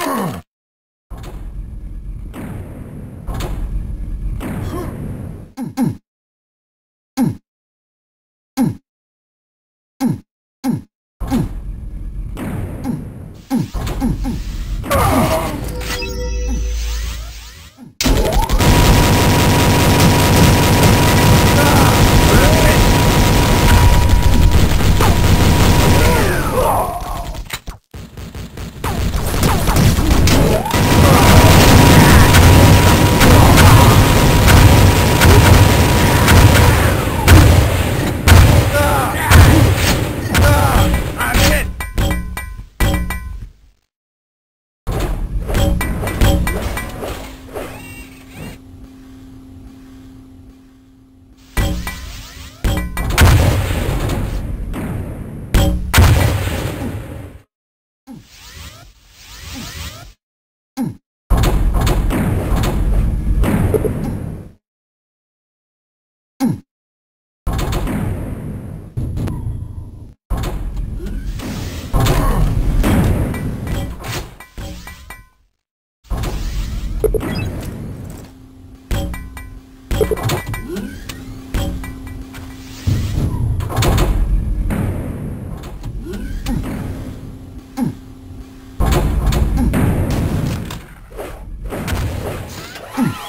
Ugh. Mm.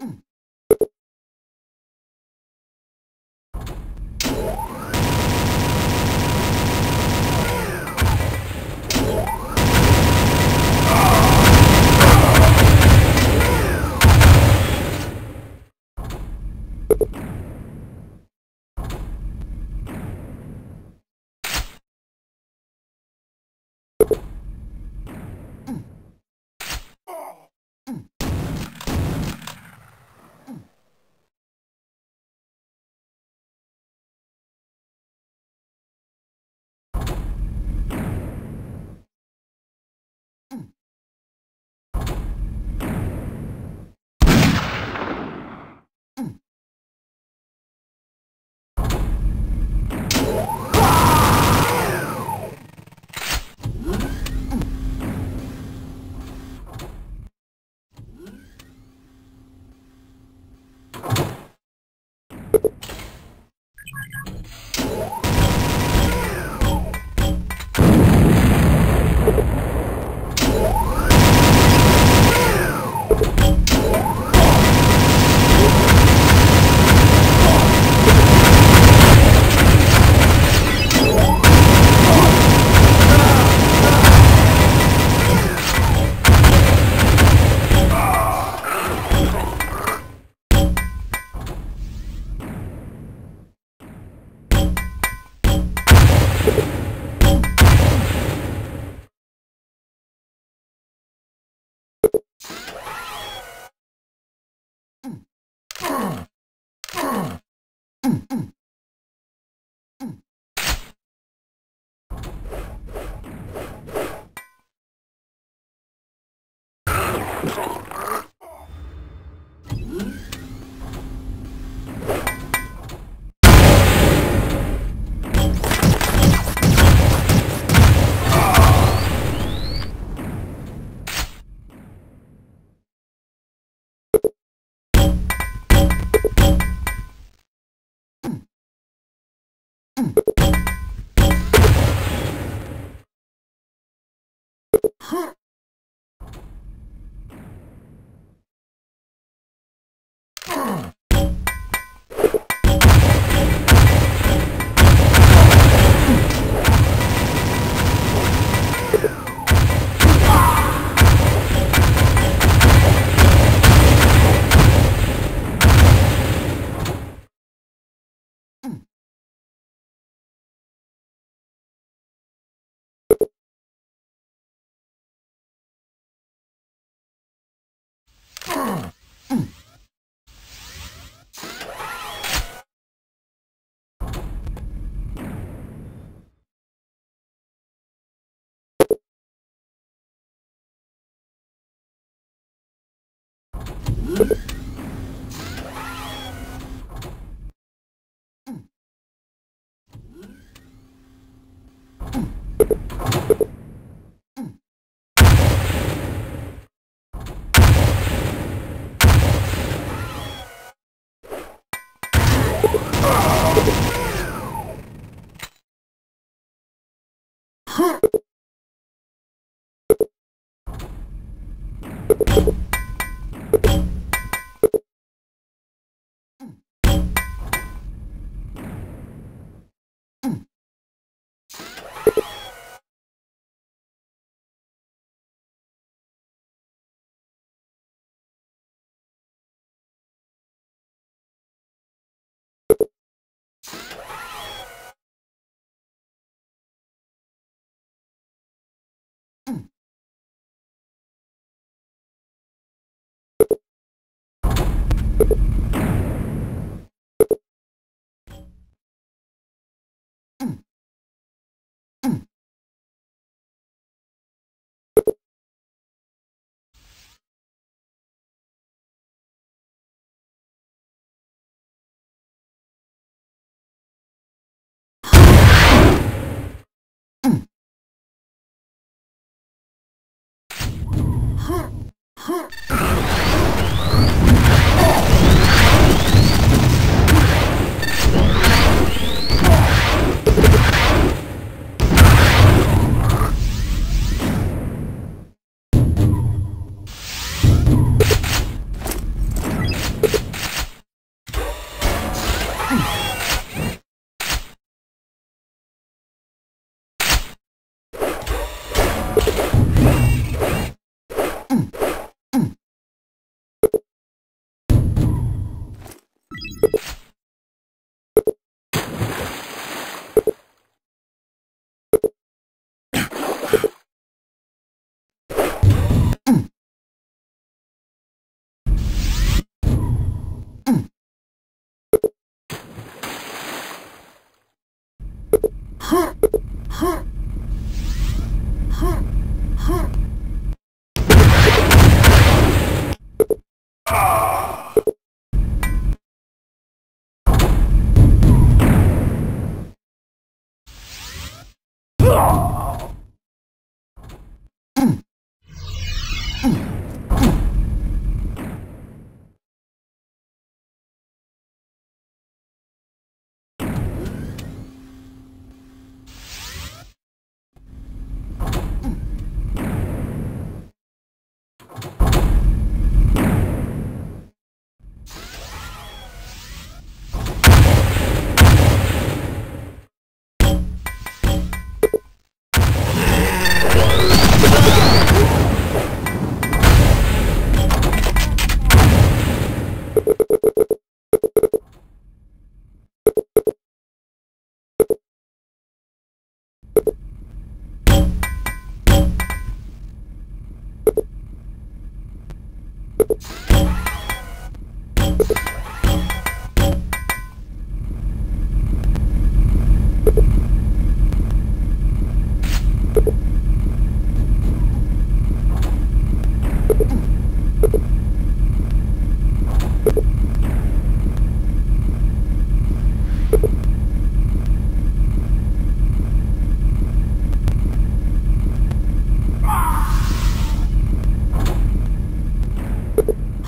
Boom. 哼 Mm-hmm.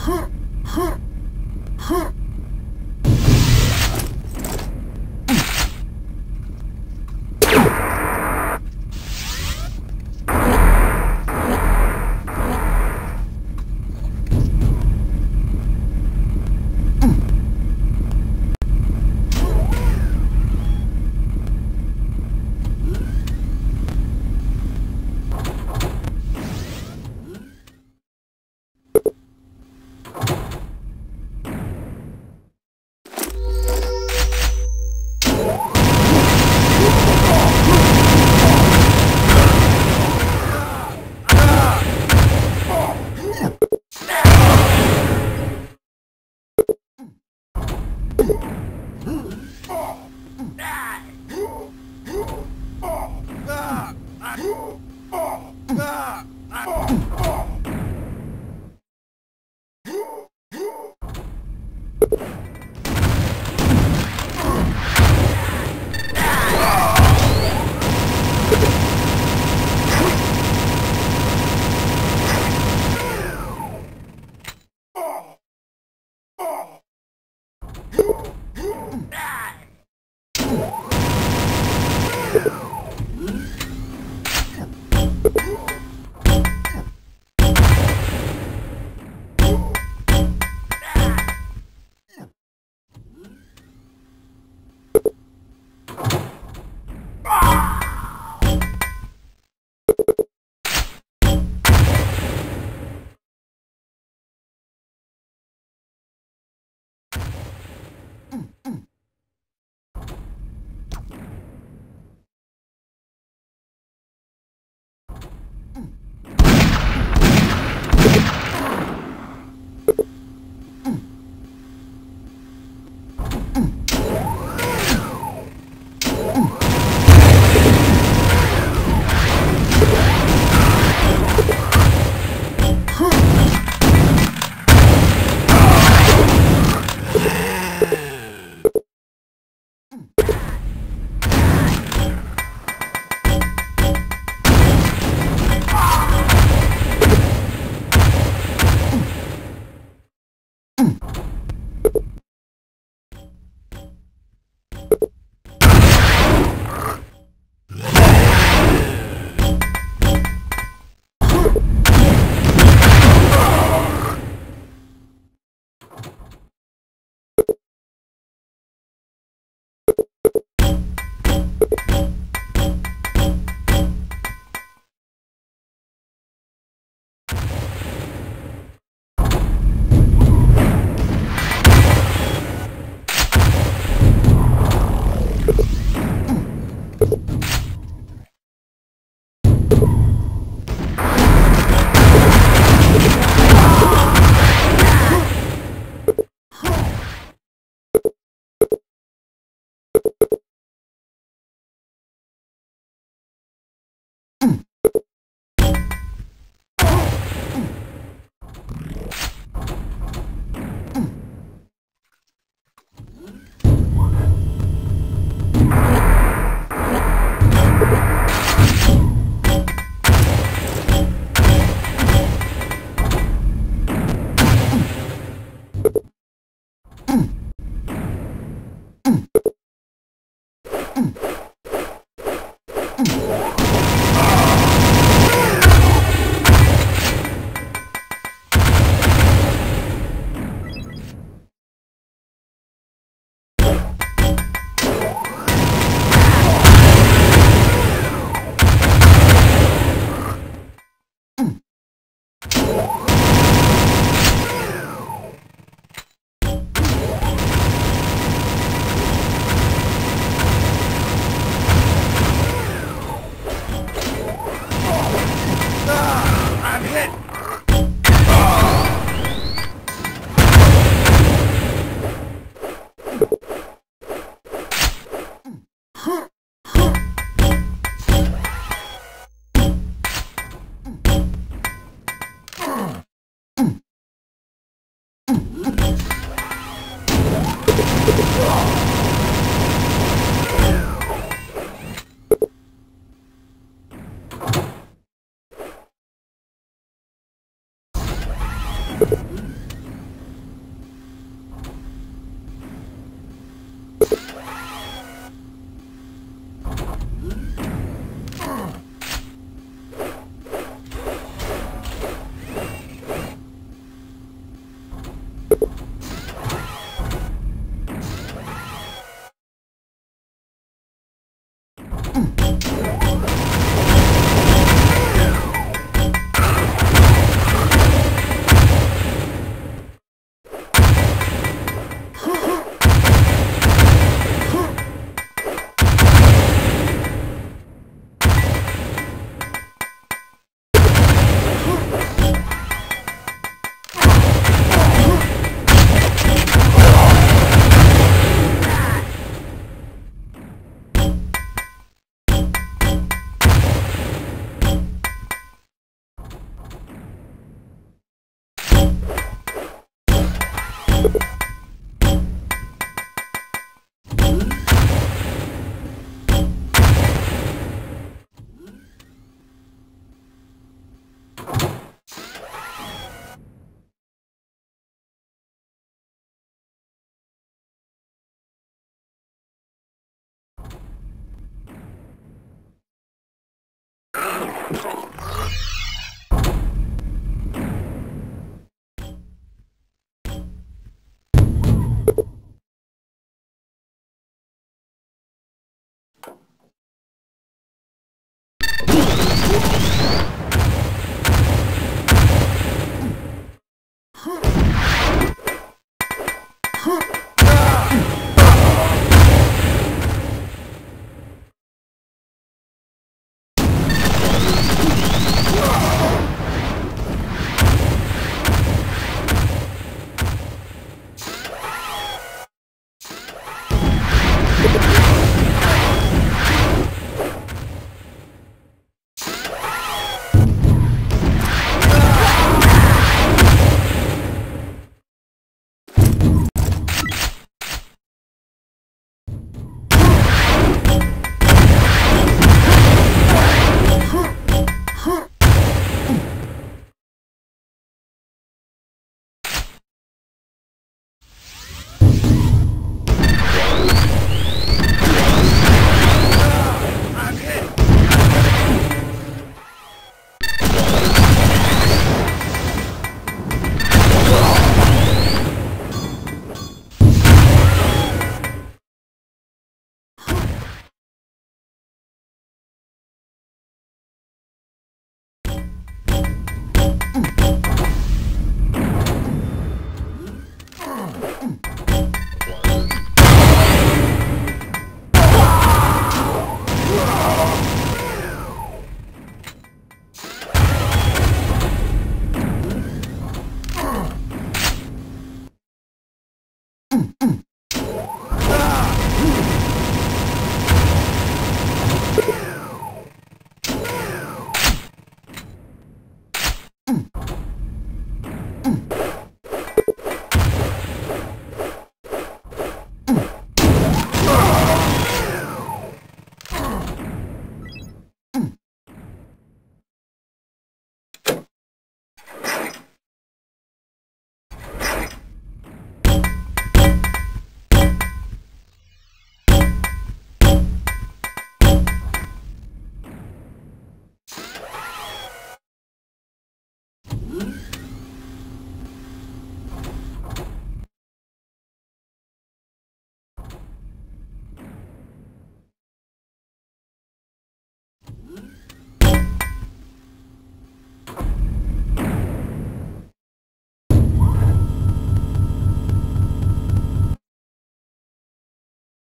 Huh. oh oh oh oh, oh, oh, oh.